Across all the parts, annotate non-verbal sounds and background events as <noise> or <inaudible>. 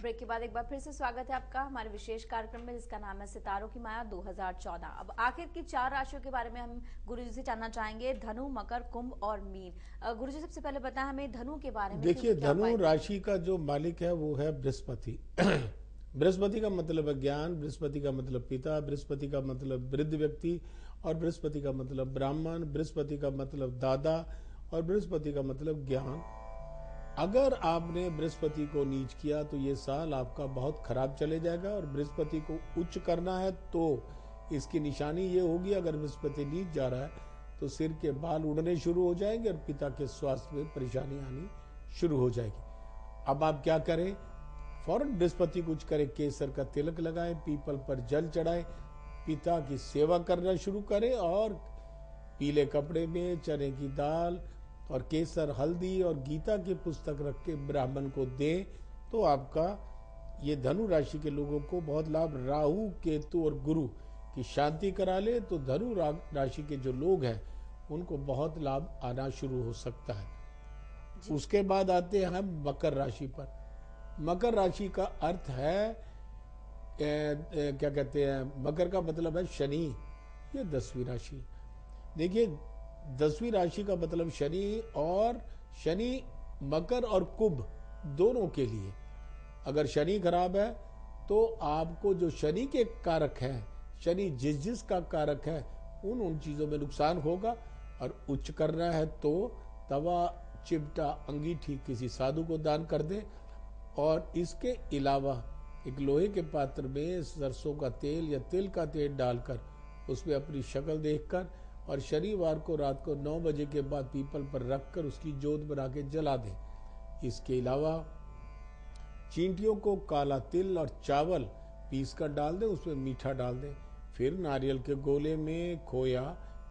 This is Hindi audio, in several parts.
ब्रेक के बाद एक बार फिर से स्वागत है आपका हमारे विशेष कार्यक्रम में जिसका नाम है सितारों की माया 2014 अब आखिर की चार राशियों के बारे में हम गुरु जी से जानना चाहेंगे धनु मकर कुंभ और मीन। गुरु जी सबसे पहले बताएँ हमें धनु के बारे में देखिए धनु राशि का जो मालिक है वो है बृहस्पति। <clears throat> बृहस्पति का मतलब है ज्ञान बृहस्पति का मतलब पिता बृहस्पति का मतलब वृद्ध व्यक्ति और बृहस्पति का मतलब ब्राह्मण बृहस्पति का मतलब दादा और बृहस्पति का मतलब ज्ञान। अगर आपने बृहस्पति को नीच किया तो ये साल आपका बहुत खराब चले जाएगा, और बृहस्पति को उच्च करना है तो इसकी निशानी ये होगी, अगर बृहस्पति नीच जा रहा है तो सिर के बाल उड़ने शुरू हो जाएँगे, और पिता के स्वास्थ्य में परेशानी आनी शुरू हो जाएगी। अब आप क्या करें? फ़ौरन बृहस्पति कुछ करें, केसर का तिलक लगाए, पीपल पर जल चढ़ाए, पिता की सेवा करना शुरू करें, और पीले कपड़े में, चने की दाल और केसर हल्दी और गीता की पुस्तक रख के ब्राह्मण को दें तो आपका ये धनु राशि के लोगों को बहुत लाभ। राहु केतु और गुरु की शांति करा ले तो धनु राशि के जो लोग हैं उनको बहुत लाभ आना शुरू हो सकता है। उसके बाद आते हैं हम मकर राशि पर। मकर राशि का अर्थ है ए, ए, क्या कहते हैं मकर का मतलब है शनि ये दसवीं राशि। देखिए दसवीं राशि का मतलब शनि और शनि, मकर और कुंभ दोनों के लिए। अगर शनि खराब है तो आपको जो शनि के कारक हैं, शनि जिस जिस का कारक है, उन उन चीज़ों में नुकसान होगा। और उच्च करना है तो तवा, चिमटा, अंगीठी किसी साधु को दान कर दे। और इसके अलावा एक लोहे के पात्र में सरसों का तेल या तिल का तेल डालकर उसमें अपनी शक्ल देखकर और शनिवार को रात को नौ बजे के बाद पीपल पर रखकर उसकी जोत बना के जला दें। इसके अलावा चींटियों को काला तिल और चावल पीस कर डाल दें, उसमें मीठा डाल दें। फिर नारियल के गोले में खोया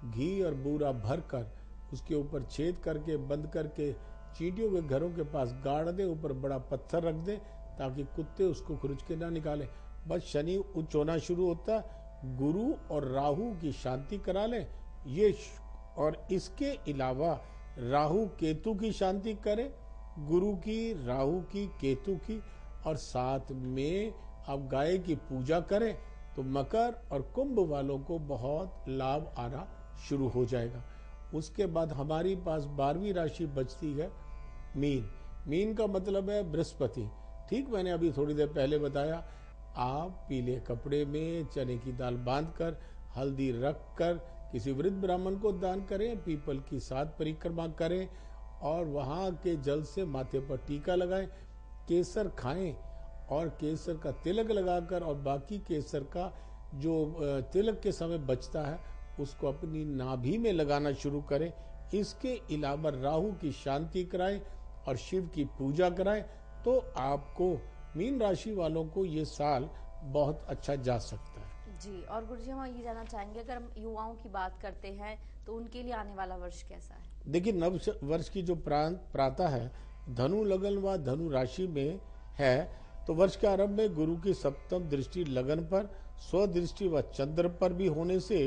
घी और बूरा भर कर उसके ऊपर छेद करके, बंद करके चींटियों के घरों के पास गाड़ दें, ऊपर बड़ा पत्थर रख दें ताकि कुत्ते उसको खुरच के ना निकालें। बस शनि उच्च होना शुरू होता, गुरु और राहु की शांति करा लें ये और इसके अलावा राहु केतु की शांति करें, गुरु की, राहु की, केतु की, और साथ में आप गाय की पूजा करें तो मकर और कुंभ वालों को बहुत लाभ आना शुरू हो जाएगा। उसके बाद हमारी पास बारहवीं राशि बचती है, मीन। मीन का मतलब है बृहस्पति। ठीक मैंने अभी थोड़ी देर पहले बताया, आप पीले कपड़े में चने की दाल बांधकर, हल्दी रख कर किसी वृद्ध ब्राह्मण को दान करें, पीपल की सात परिक्रमा करें और वहाँ के जल से माथे पर टीका लगाएँ, केसर खाएँ और केसर का तिलक लगाकर और बाकी केसर का जो तिलक के समय बचता है, उसको अपनी नाभि में लगाना शुरू करें। इसके अलावा राहु की शांति कराएँ और शिव की पूजा कराएँ तो आपको मीन राशि वालों को ये साल बहुत अच्छा जा सकता जी, और गुरु जी हम ये जानना चाहेंगे, अगर हम युवाओं की बात करते हैं तो उनके लिए आने वाला वर्ष कैसा है? देखिए, नव वर्ष की जो प्रातः है, धनु लगन व धनु राशि में है तो वर्ष के आरंभ में गुरु की सप्तम दृष्टि लगन पर स्व दृष्टि व चंद्र पर भी होने से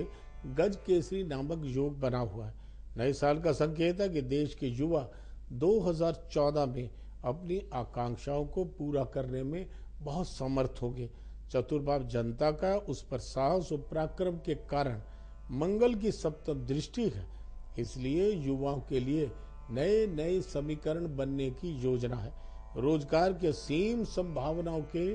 गज केसरी नामक योग बना हुआ है। नए साल का संकेत है कि देश के युवा 2014 में अपनी आकांक्षाओं को पूरा करने में बहुत समर्थ होंगे। चतुर्भाव जनता का, उस पर साहस और पराक्रम के कारण मंगल की सप्तम दृष्टि है। इसलिए युवाओं के लिए नए नए समीकरण बनने की योजना है। रोज़गार के सीम संभावनाओं के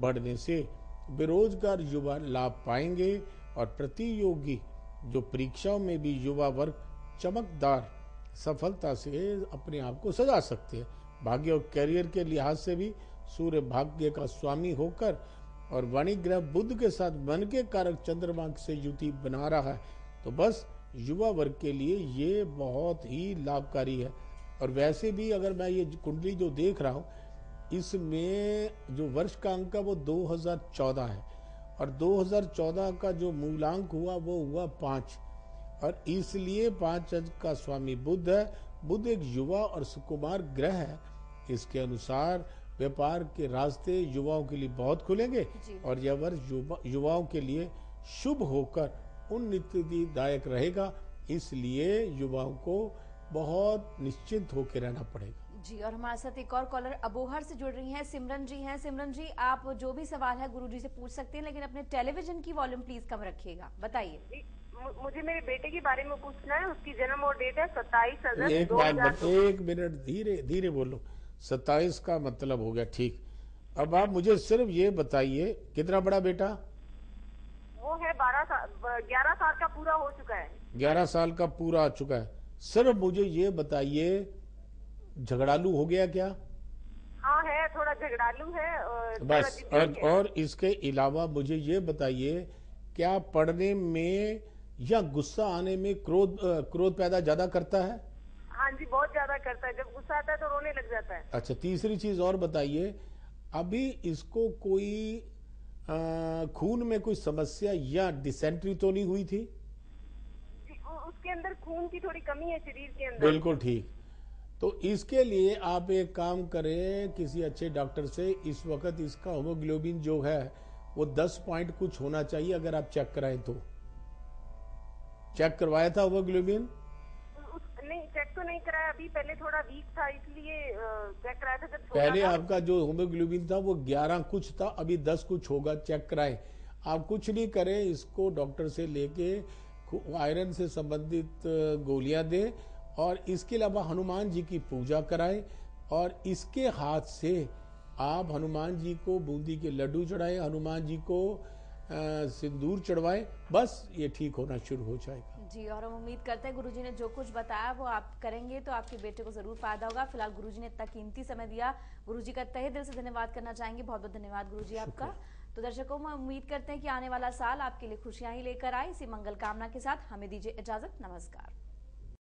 बढ़ने से बेरोजगार युवा लाभ पाएँगे और प्रतियोगी, जो परीक्षाओं में भी युवा वर्ग चमकदार सफलता से अपने आप को सजा सकते हैं। भाग्य और कैरियर के लिहाज से भी सूर्य भाग्य का स्वामी होकर और ग्रह बुद्ध के साथ मन के कारक चंद्रमा से युति बना रहा है। तो बस युवा वर्ग के लिए ये बहुत ही लाभकारी है। और वैसे भी अगर मैं ये कुंडली जो देख रहा हूँ, इसमें जो वर्ष का अंक है वो 2014 है। और 2014 का जो मूलांक हुआ, वो हुआ पाँच। और इसलिए पाँच अंक का स्वामी बुद्ध है। बुद्ध एक युवा और सुकुमार ग्रह है। इसके अनुसार व्यापार के रास्ते युवाओं के लिए बहुत खुलेंगे और यह वर्ष युवाओं के लिए शुभ होकर उन्नतिदायक रहेगा। इसलिए युवाओं को बहुत निश्चिंत होकर रहना पड़ेगा। जी और हमारे साथ एक और कॉलर अबोहर से जुड़ रही हैं। सिमरन जी हैं। सिमरन जी आप जो भी सवाल है गुरुजी से पूछ सकते हैं लेकिन अपने टेलीविज़न की वॉल्यूम प्लीज़ कम रखिएगा। बताइए। मुझे मेरे बेटे के बारे में पूछना है। उसकी जन्म और डेट है सत्ताईस अगस्त एक मिनट धीरे धीरे बोलो। सत्ताईस का मतलब हो गया ठीक। अब आप मुझे सिर्फ़ ये बताइए कितना बड़ा बेटा? वो है बारह साल ग्यारह साल का पूरा हो चुका है। ग्यारह साल का पूरा आ चुका है। सिर्फ़ मुझे ये बताइए झगड़ालू हो गया क्या? हाँ है थोड़ा झगड़ालू है और बस और। और इसके अलावा मुझे ये बताइए क्या पढ़ने में या गुस्सा आने में क्रोध क्रोध पैदा ज़्यादा करता है? हाँ जी बहुत ज़्यादा करता है जब गुस्सा आता है तो रोने लग जाता है। अच्छा तीसरी चीज़ और बताइए अभी इसको कोई खून में कोई समस्या या डिसेंट्री तो नहीं हुई थी? उसके अंदर खून की थोड़ी कमी है शरीर के अंदर। बिल्कुल ठीक। तो इसके लिए आप एक काम करें किसी अच्छे डॉक्टर से इस वक्त इसका होमोग्लोबिन जो है वो 10 पॉइंट कुछ होना चाहिए अगर आप चेक कराएँ तो। चेक करवाया था होमोग्लोबिन? नहीं चेक तो नहीं कराया। अभी पहले थोड़ा वीक था इसलिए चेक कराया था। जब पहले था। आपका जो होमोग्लोबिन था वो 11 कुछ था अभी 10 कुछ होगा चेक कराएँ। आप कुछ नहीं करें इसको डॉक्टर से लेके आयरन से संबंधित गोलियाँ दें और इसके अलावा हनुमान जी की पूजा कराएँ और इसके हाथ से आप हनुमान जी को बूंदी के लड्डू चढ़ाएँ हनुमान जी को सिंदूर चढ़वाएँ। बस ये ठीक होना शुरू हो जाएगा। जी और हम उम्मीद करते हैं गुरुजी ने जो कुछ बताया वो आप करेंगे तो आपके बेटे को ज़रूर फ़ायदा होगा। फ़िलहाल गुरुजी ने इतना कीमती समय दिया। गुरुजी का तहे दिल से धन्यवाद करना चाहेंगे। बहुत बहुत धन्यवाद गुरुजी आपका। तो दर्शकों में उम्मीद करते हैं कि आने वाला साल आपके लिए खुशियाँ ही लेकर आए। इसी मंगल कामना के साथ हमें दीजिए इजाज़त। नमस्कार।